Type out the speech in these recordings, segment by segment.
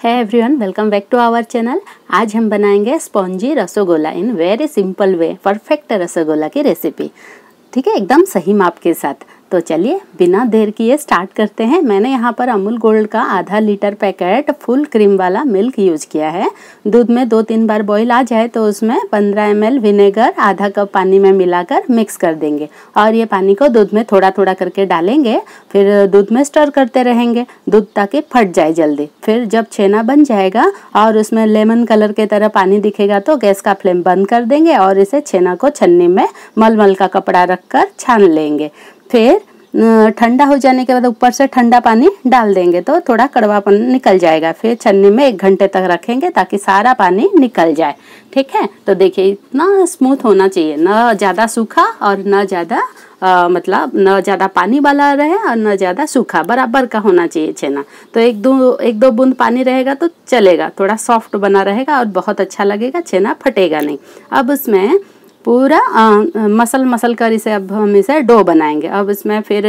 है everyone welcome back to our channel आज हम बनाएँगे spongy rasogolla in very simple way perfect rasogolla की रेसिपी ठीक है, एकदम सही माप के साथ। तो चलिए, बिना देर किए स्टार्ट करते हैं। मैंने यहाँ पर अमूल गोल्ड का आधा लीटर पैकेट फुल क्रीम वाला मिल्क यूज़ किया है। दूध में दो तीन बार बॉईल आ जाए तो उसमें 15 एम विनेगर आधा कप पानी में मिलाकर मिक्स कर देंगे। और ये पानी को दूध में थोड़ा थोड़ा करके डालेंगे, फिर दूध में स्टर करते रहेंगे, दूध ताकि फट जाए जल्दी। फिर जब छेना बन जाएगा और उसमें लेमन कलर के तरह पानी दिखेगा तो गैस का फ्लेम बंद कर देंगे और इसे छेना को छन्नी में मलमल का कपड़ा रखकर छान लेंगे। फिर ठंडा हो जाने के बाद ऊपर से ठंडा पानी डाल देंगे तो थोड़ा कड़वापन निकल जाएगा। फिर छन्नी में एक घंटे तक रखेंगे ताकि सारा पानी निकल जाए। ठीक है? तो देखिए, इतना स्मूथ होना चाहिए। ना ज़्यादा सूखा और ना ज़्यादा मतलब न ज़्यादा पानी वाला रहे और न ज़्यादा सूखा, बराबर का होना चाहिए छेना। तो एक दो एक दो बूंद पानी रहेगा तो चलेगा। थोड़ा सॉफ्ट बना रहेगा और बहुत अच्छा लगेगा, छेना फटेगा नहीं। अब उसमें पूरा मसल मसल कर इसे अब हम इसे डो बनाएँगे। अब इसमें फिर,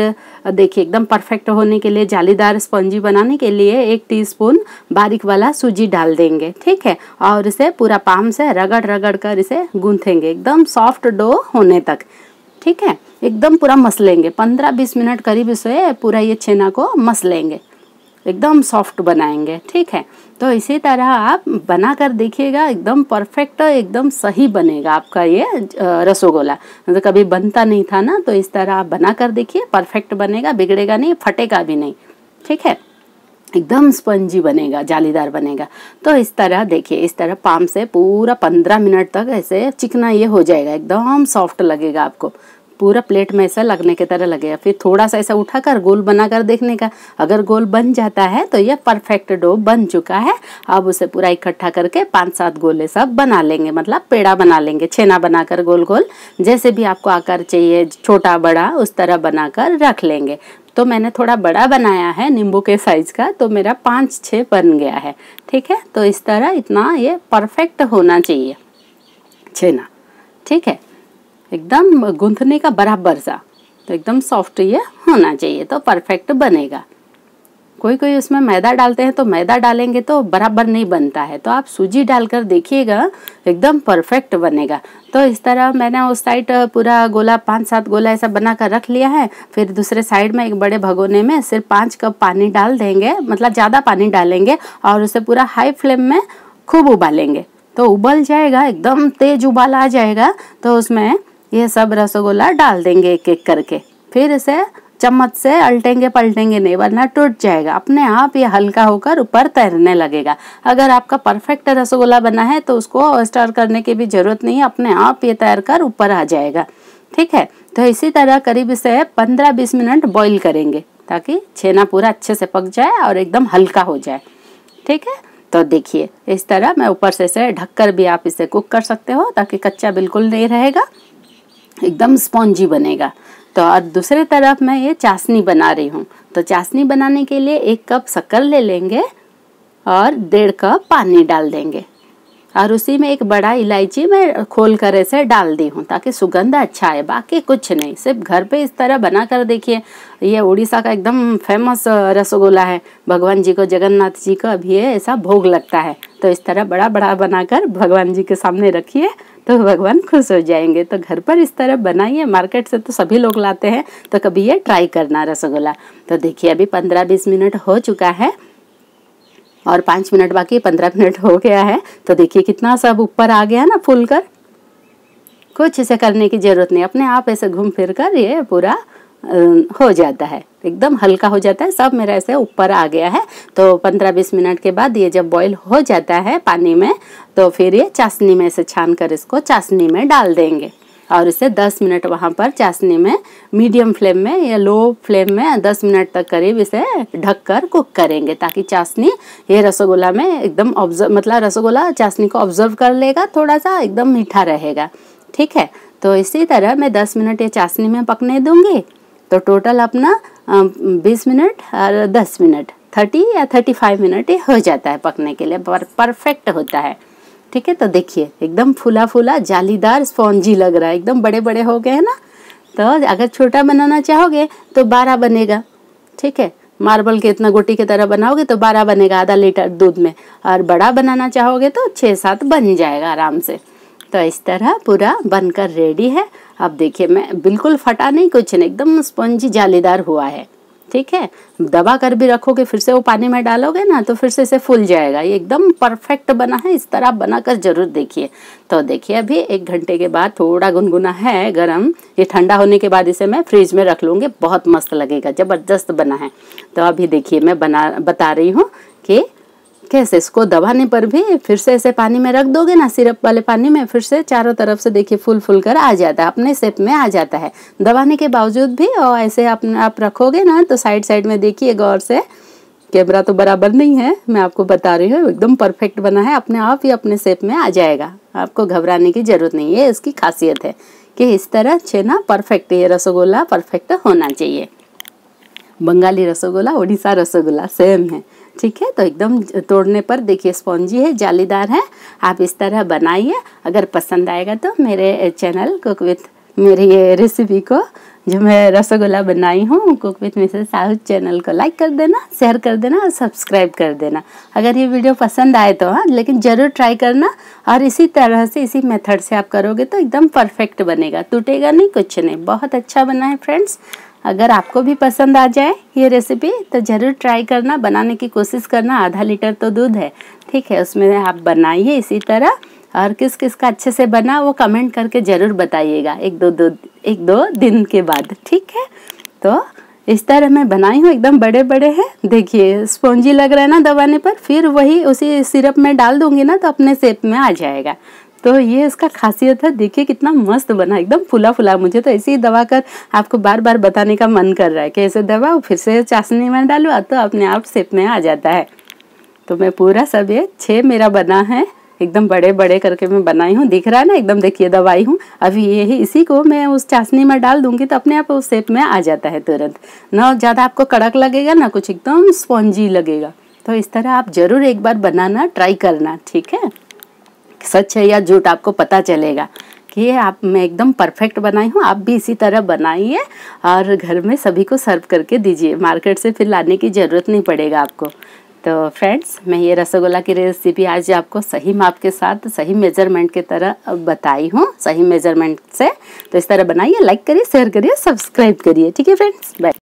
देखिए, एकदम परफेक्ट होने के लिए, जालीदार स्पंजी बनाने के लिए एक टीस्पून बारीक वाला सूजी डाल देंगे, ठीक है? और इसे पूरा पाम से रगड़ रगड़ कर इसे गूंथेंगे, एकदम सॉफ्ट डो होने तक, ठीक है? एकदम पूरा मस लेंगे पंद्रह बीस मिनट करीब इसे पूरा ये छेना को मस लेंगे। एकदम सॉफ्ट बनाएँगे, ठीक है? तो इसी तरह आप बना कर देखिएगा, एकदम परफेक्ट, एकदम सही बनेगा आपका ये रसोगोला मतलब कभी बनता नहीं था ना तो इस तरह आप बना कर देखिए, परफेक्ट बनेगा, बिगड़ेगा नहीं, फटेगा भी नहीं, ठीक है? एकदम स्पंजी बनेगा, जालीदार बनेगा। तो इस तरह देखिए, इस तरह पाम से पूरा पंद्रह मिनट तक ऐसे चिकना ये हो जाएगा, एकदम सॉफ्ट लगेगा आपको। पूरा प्लेट में ऐसा लगने की तरह लगेगा फिर थोड़ा सा ऐसा उठाकर गोल बनाकर देखने का। अगर गोल बन जाता है तो यह परफेक्ट डो बन चुका है। अब उसे पूरा इकट्ठा करके पाँच सात गोले सब बना लेंगे। मतलब पेड़ा बना लेंगे, छेना बनाकर गोल गोल जैसे भी आपको आकार चाहिए, छोटा, बड़ा, उस तरह बनाकर रख लेंगे। तो मैंने थोड़ा बड़ा बनाया है, नींबू के साइज़ का। तो मेरा पाँच छः बन गया है। ठीक है? तो इस तरह इतना ये परफेक्ट होना चाहिए। छेना। ठीक है? एकदम गूंथने का बराबर सा। तो एकदम सॉफ्ट ये होना चाहिए तो परफेक्ट बनेगा। कोई कोई उसमें मैदा डालते हैं तो मैदा डालेंगे तो बराबर नहीं बनता है। तो आप सूजी डालकर देखिएगा, एकदम परफेक्ट बनेगा। तो इस तरह मैंने उस साइड पूरा गोला, पाँच सात गोला ऐसा बना कर रख लिया है। फिर दूसरे साइड में एक बड़े भगोने में सिर्फ़ पाँच कप पानी डाल देंगे मतलब ज़्यादा पानी डालेंगे और उसे पूरा हाई फ्लेम में खूब उबालेंगे। तो उबल जाएगा, एकदम तेज उबाल आ जाएगा। तो उसमें ये सब रसगुल्ला डाल देंगे एक एक करके। फिर इसे चम्मच से अल्टेंगे पलटेंगे नहीं, वरना टूट जाएगा। अपने आप ये हल्का होकर ऊपर तैरने लगेगा। अगर आपका परफेक्ट रसगुल्ला बना है तो उसको स्टार करने की भी ज़रूरत नहीं है। अपने आप ये तैर कर ऊपर आ जाएगा। ठीक है? तो इसी तरह करीब इसे पंद्रह बीस मिनट बॉईल करेंगे, ताकि छेना पूरा अच्छे से पक जाए और एकदम हल्का हो जाए। ठीक है? तो देखिए, इस तरह मैं ऊपर से इसे ढककर भी आप इसे कुक कर सकते हो, ताकि कच्चा बिल्कुल नहीं रहेगा। एकदम स्पॉन्जी बनेगा। तो और दूसरे तरफ़ मैं ये चाशनी बना रही हूँ। तो चाशनी बनाने के लिए एक कप शक्कर ले लेंगे और डेढ़ कप पानी डाल देंगे। और उसी में एक बड़ा इलायची मैं खोल कर ऐसे डाल दी हूँ ताकि सुगंध अच्छा आए, बाकी कुछ नहीं। सिर्फ़ घर पे इस तरह बना कर देखिए, ये उड़ीसा का एकदम फ़ेमस रसगुल्ला है। भगवान जी को, जगन्नाथ जी को अभी ऐसा भोग लगता है। तो इस तरह बड़ा बड़ा बनाकर भगवान जी के सामने रखिए तो भगवान खुश हो जाएँगे। तो घर पर इस तरह बनाइए, मार्केट से तो सभी लोग लाते हैं तो कभी ये ट्राई करना रसगुल्ला। तो देखिए, अभी पंद्रह बीस मिनट हो चुका है और पाँच मिनट बाकी, पंद्रह मिनट हो गया है। तो देखिए कितना सब ऊपर आ गया ना, फूल कर। कुछ इसे करने की ज़रूरत नहीं, अपने आप ऐसे घूम फिर कर ये पूरा हो जाता है। एकदम हल्का हो जाता है, सब मेरा ऐसे ऊपर आ गया है। तो पंद्रह बीस मिनट के बाद ये जब बॉईल हो जाता है पानी में तो फिर ये चाशनी में से छान कर इसको चाशनी में डाल देंगे। और इसे 10 मिनट वहाँ पर चाशनी में मीडियम फ्लेम में या लो फ्लेम में 10 मिनट तक करीब इसे ढककर कुक करेंगे ताकि चाशनी ये रसगुल्ला में एकदम ऑब्ज़र्व मतलब रसगुल्ला चाशनी को ऑब्ज़र्व कर लेगा थोड़ा सा एकदम मीठा रहेगा। ठीक है? तो इसी तरह मैं 10 मिनट ये चाशनी में पकने दूँगी। तो टोटल अपना बीस मिनट और दस मिनट थर्टी या थर्टी फाइव मिनट ये हो जाता है पकने के लिए पर, परफेक्ट होता है। ठीक है? तो देखिए, एकदम फूला फूला जालीदार स्पॉन्जी लग रहा है। एकदम बड़े बड़े हो गए हैं ना? तो अगर छोटा बनाना चाहोगे तो बारह बनेगा, ठीक है? मार्बल के इतना गोटी की तरह बनाओगे तो बारह बनेगा, आधा लीटर दूध में। और बड़ा बनाना चाहोगे तो छः सात बन जाएगा आराम से। तो इस तरह पूरा बनकर रेडी है। अब देखिए, मैं बिल्कुल फटा नहीं, कुछ नहीं, एकदम स्पंजी जालीदार हुआ है। ठीक है? दबा कर भी रखोगे, फिर से वो पानी में डालोगे ना तो फिर से इसे फूल जाएगा। ये एकदम परफेक्ट बना है, इस तरह बना कर ज़रूर देखिए। तो देखिए, अभी एक घंटे के बाद थोड़ा गुनगुना है गरम। ये ठंडा होने के बाद इसे मैं फ्रिज में रख लूँगी, बहुत मस्त लगेगा, ज़बरदस्त बना है। तो अभी देखिए, मैं बना, बता रही हूँ कि कैसे इसको दबाने पर भी फिर से ऐसे पानी में रख दोगे ना, सिरप वाले पानी में, फिर से चारों तरफ़ से देखिए फुल फुल कर आ जाता है, अपने शेप में आ जाता है। दबाने के बावजूद भी और ऐसे अपने आप रखोगे ना तो साइड साइड में देखिए गौर से, कैमरा तो बराबर नहीं है, मैं आपको बता रही हूँ, एकदम परफेक्ट बना है, अपने आप ही अपने शेप में आ जाएगा। आपको घबराने की ज़रूरत नहीं है, इसकी खासियत है कि इस तरह छेना परफेक्ट, ये रसगुल्ला परफेक्ट होना चाहिए। बंगाली रसगुल्ला उड़ीसा रसगुल्ला सेम है। ठीक है तो एकदम तोड़ने पर देखिए स्पॉन्जी है, जालीदार है, आप इस तरह बनाइए। अगर पसंद आएगा तो मेरे चैनल कुक विथ मेरी ये रेसिपी को, जो मैं रसगुल्ला बनाई हूँ, cook with Mrs South channel को लाइक कर देना शेयर कर देना और सब्सक्राइब कर देना। अगर ये वीडियो पसंद आए तो हाँ लेकिन ज़रूर ट्राई करना और इसी तरह से, इसी मेथड से आप करोगे तो एकदम परफेक्ट बनेगा। टूटेगा नहीं, कुछ नहीं। बहुत अच्छा बना है फ्रेंड्स अगर आपको भी पसंद आ जाए ये रेसिपी तो ज़रूर ट्राई करना, बनाने की कोशिश करना। आधा लीटर तो दूध है। ठीक है, उसमें आप बनाइए इसी तरह। और किस किस का अच्छे से बना, वो कमेंट करके ज़रूर बताइएगा। एक दो दो, एक दो दिन के बाद। ठीक है? तो इस तरह मैं बनाई हूँ। एकदम बड़े बड़े हैं। देखिए स्पॉन्जी लग रहा है ना दबाने पर, फिर वही उसी सिरप में डाल दूँगी ना तो अपने सेप में आ जाएगा। तो ये इसका खासियत है, देखिए कितना मस्त बना, एकदम फुला फुला मुझे तो ऐसे ही दबा कर आपको बार बार बताने का मन कर रहा है कि ऐसे दबाओ फिर से चाशनी में डालो तो अपने आप सेप में आ जाता है। तो मैं पूरा सब ये छः मेरा बना है, एकदम बड़े बड़े करके मैं बनाई हूँ। दिख रहा है ना, एकदम देखिए दवाई हूँ। अभी यही इसी को मैं उस चाशनी में डाल दूँगी तो अपने आप उस शेप में आ जाता है तुरंत। ना ज़्यादा आपको कड़क लगेगा, ना कुछ, एकदम स्पॉन्जी लगेगा। तो इस तरह आप ज़रूर एक बार बनाना, ट्राई करना, ठीक है? सच है या झूठ, आपको पता चलेगा कि आप, मैं एकदम परफेक्ट बनाई हूँ, आप भी इसी तरह बनाइए और घर में सभी को सर्व करके दीजिए। मार्केट से फिर लाने की ज़रूरत नहीं पड़ेगा आपको। तो फ्रेंड्स मैं ये रसगुल्ला की रेसिपी आज आपको सही माप के साथ, सही मेज़रमेंट की तरह बताई हूँ, सही मेज़रमेंट से। तो इस तरह बनाइए लाइक करिए शेयर करिए सब्सक्राइब करिए। ठीक है फ्रेंड्स बाय